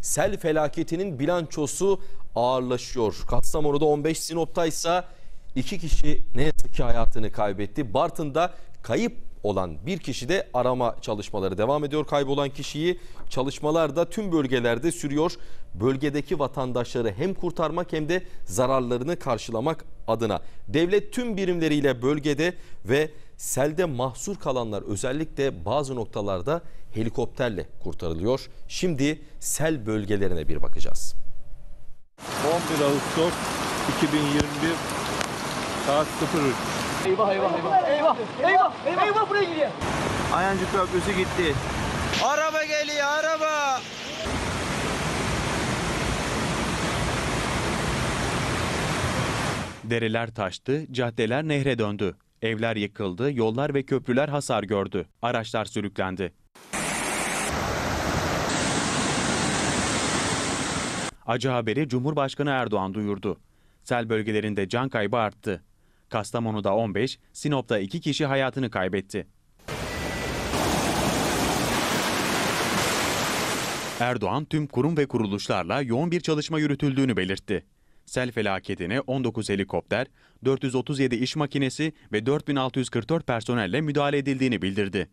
Sel felaketinin bilançosu ağırlaşıyor. Kastamonu'da 15, Sinop'ta ise 2 kişi ne yazık ki hayatını kaybetti. Bartın'da kayıp olan bir kişi de arama çalışmaları devam ediyor. Kaybolan kişiyi çalışmalar da tüm bölgelerde sürüyor. Bölgedeki vatandaşları hem kurtarmak hem de zararlarını karşılamak adına. Devlet tüm birimleriyle bölgede ve selde mahsur kalanlar özellikle bazı noktalarda helikopterle kurtarılıyor. Şimdi sel bölgelerine bir bakacağız. 11 Ağustos 2021 saat 03. Eyvah eyvah eyvah. Eyvah eyvah eyvah buraya gidiyor. Ayancık Köprüsü gitti. Araba geliyor araba. Dereler taştı, caddeler nehre döndü. Evler yıkıldı, yollar ve köprüler hasar gördü. Araçlar sürüklendi. Acı haberi Cumhurbaşkanı Erdoğan duyurdu. Sel bölgelerinde can kaybı arttı. Kastamonu'da 15, Sinop'ta 2 kişi hayatını kaybetti. Erdoğan tüm kurum ve kuruluşlarla yoğun bir çalışma yürütüldüğünü belirtti. Sel felaketine 19 helikopter, 437 iş makinesi ve 4644 personelle müdahale edildiğini bildirdi.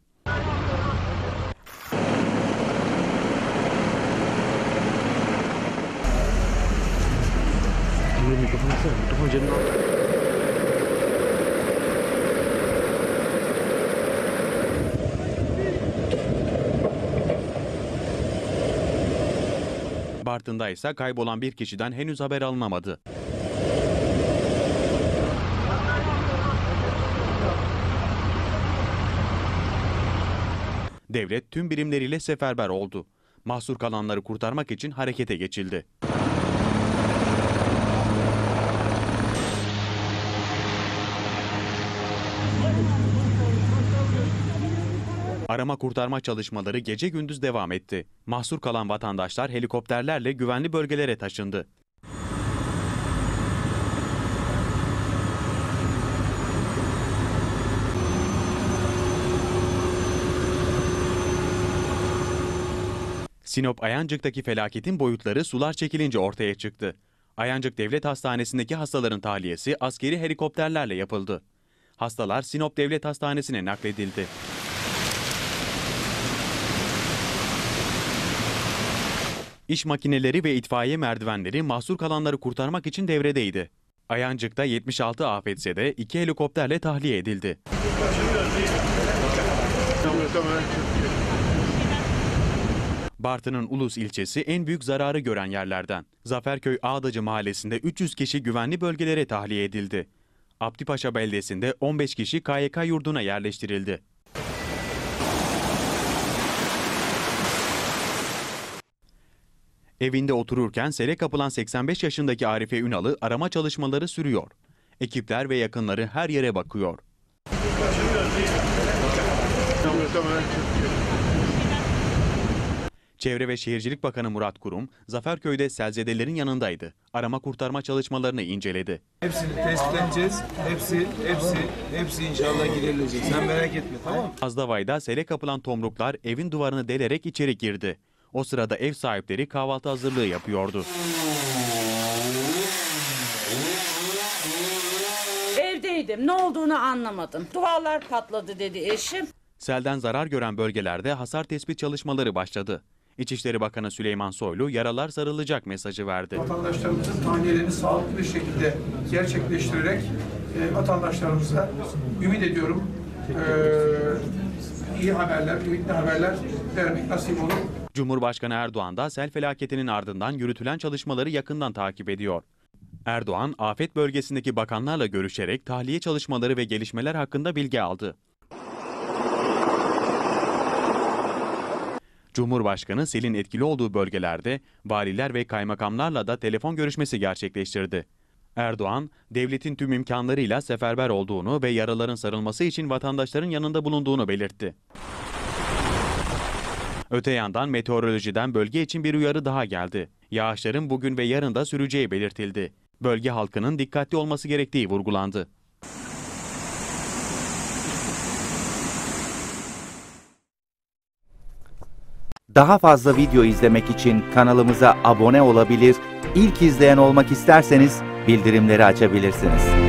Bartın'da ise kaybolan bir kişiden henüz haber alınamadı. Devlet tüm birimleriyle seferber oldu. Mahsur kalanları kurtarmak için harekete geçildi. Arama kurtarma çalışmaları gece gündüz devam etti. Mahsur kalan vatandaşlar helikopterlerle güvenli bölgelere taşındı. Sinop Ayancık'taki felaketin boyutları sular çekilince ortaya çıktı. Ayancık Devlet Hastanesi'ndeki hastaların tahliyesi askeri helikopterlerle yapıldı. Hastalar Sinop Devlet Hastanesi'ne nakledildi. İş makineleri ve itfaiye merdivenleri mahsur kalanları kurtarmak için devredeydi. Ayancık'ta 76 afetse 2 helikopterle tahliye edildi. Bartın'ın Ulus ilçesi en büyük zararı gören yerlerden. Zaferköy Ağdacı mahallesinde 300 kişi güvenli bölgelere tahliye edildi. Abdipaşa beldesinde 15 kişi KYK yurduna yerleştirildi. Evinde otururken sele kapılan 85 yaşındaki Arife Ünal'ı arama çalışmaları sürüyor. Ekipler ve yakınları her yere bakıyor. Çevre ve Şehircilik Bakanı Murat Kurum, Zaferköy'de selzedelerin yanındaydı. Arama kurtarma çalışmalarını inceledi. Hepsini tespit edeceğiz. Hepsi, hepsi, hepsi inşallah giderilecek. Sen merak etme tamam mı? Azdavay'da sele kapılan tomruklar evin duvarını delerek içeri girdi. O sırada ev sahipleri kahvaltı hazırlığı yapıyordu. Evdeydim. Ne olduğunu anlamadım. Duvarlar patladı dedi eşim. Selden zarar gören bölgelerde hasar tespit çalışmaları başladı. İçişleri Bakanı Süleyman Soylu yaralar sarılacak mesajı verdi. Vatandaşlarımızın tahliyelerini sağlıklı bir şekilde gerçekleştirerek e, vatandaşlarımıza ümit ediyorum e, iyi haberler, ümitli haberler vermek nasip olur. Cumhurbaşkanı Erdoğan da sel felaketinin ardından yürütülen çalışmaları yakından takip ediyor. Erdoğan, afet bölgesindeki bakanlarla görüşerek tahliye çalışmaları ve gelişmeler hakkında bilgi aldı. Cumhurbaşkanı selin etkili olduğu bölgelerde valiler ve kaymakamlarla da telefon görüşmesi gerçekleştirdi. Erdoğan, devletin tüm imkanlarıyla seferber olduğunu ve yaraların sarılması için vatandaşların yanında bulunduğunu belirtti. Öte yandan meteorolojiden bölge için bir uyarı daha geldi. Yağışların bugün ve yarın da süreceği belirtildi. Bölge halkının dikkatli olması gerektiği vurgulandı. Daha fazla video izlemek için kanalımıza abone olabilir, ilk izleyen olmak isterseniz bildirimleri açabilirsiniz.